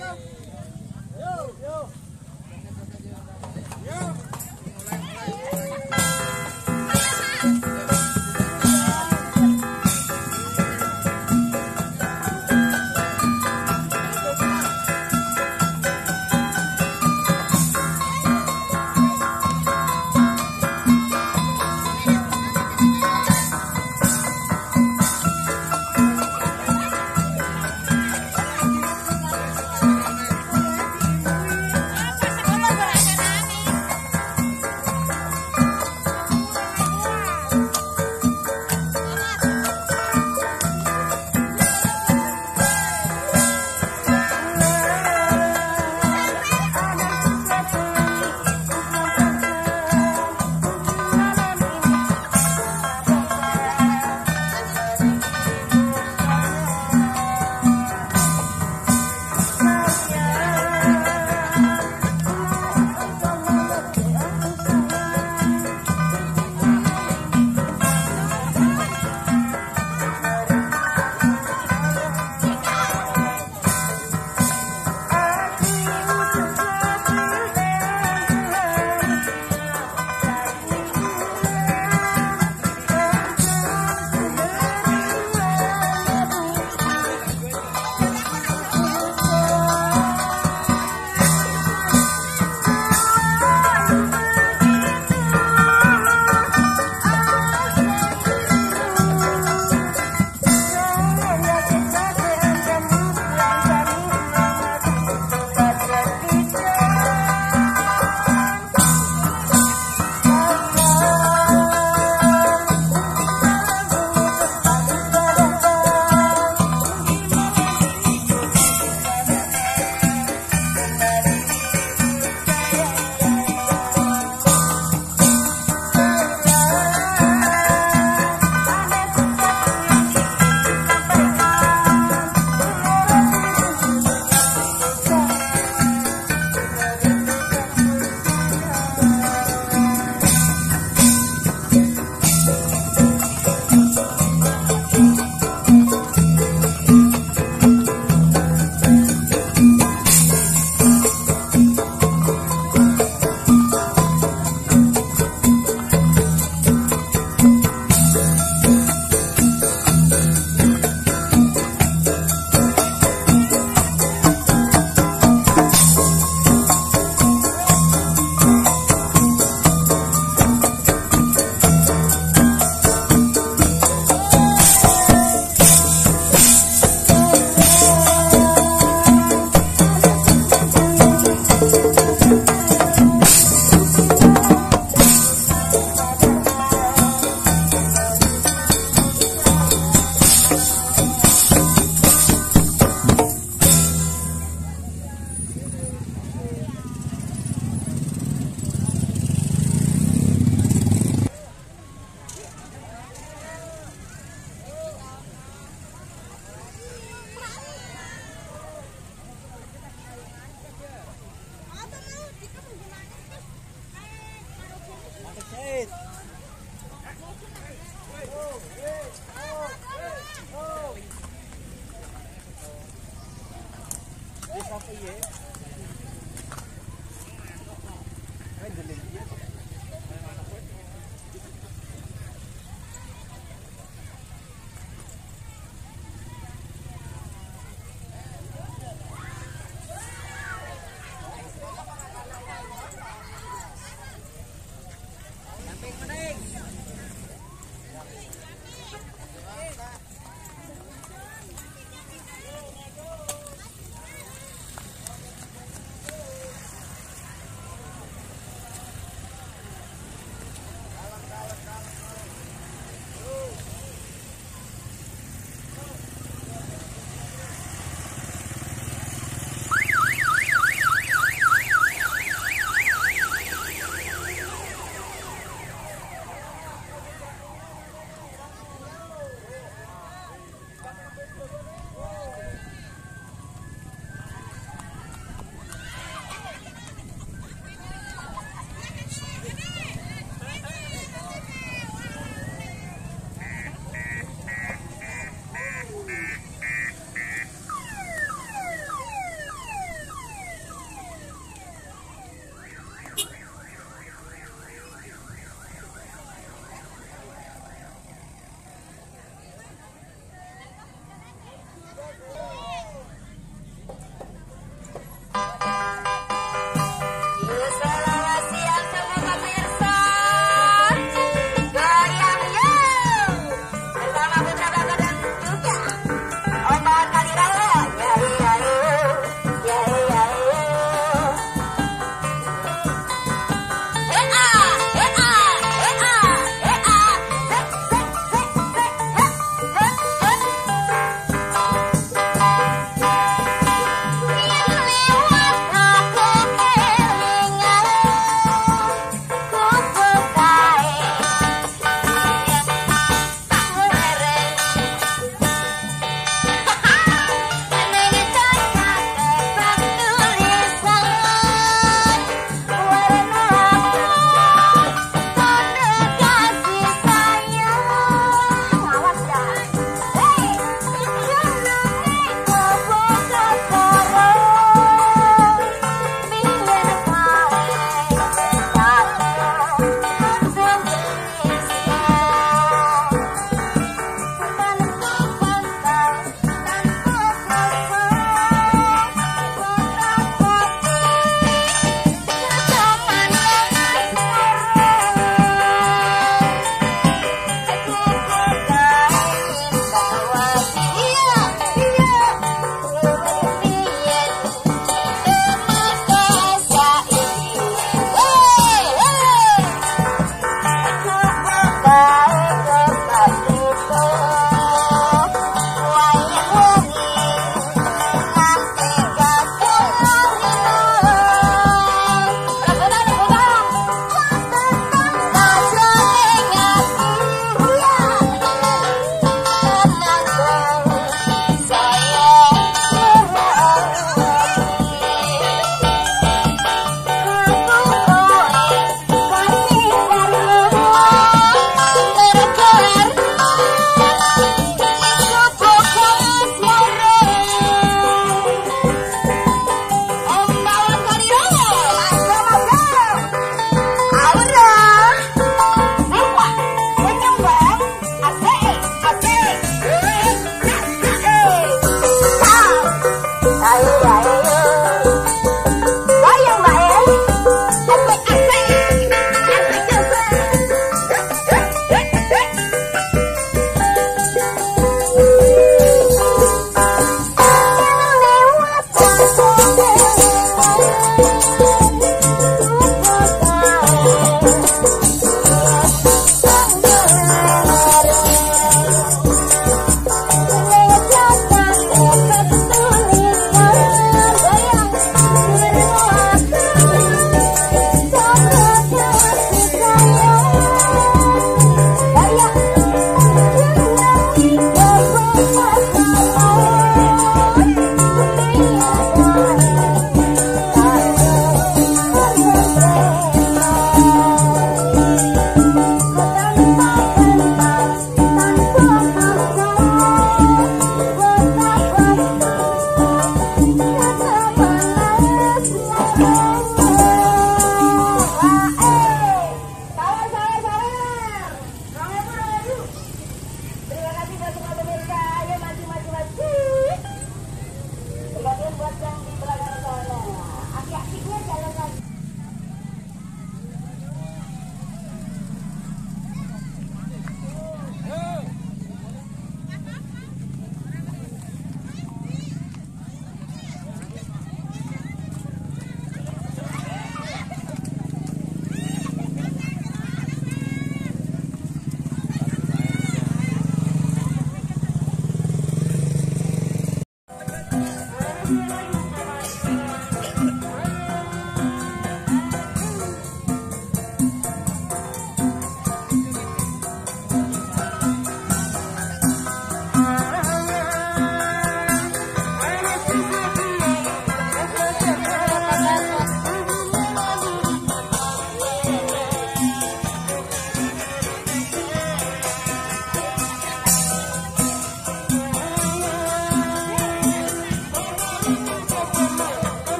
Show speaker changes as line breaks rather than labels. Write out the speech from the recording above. go. Thank you.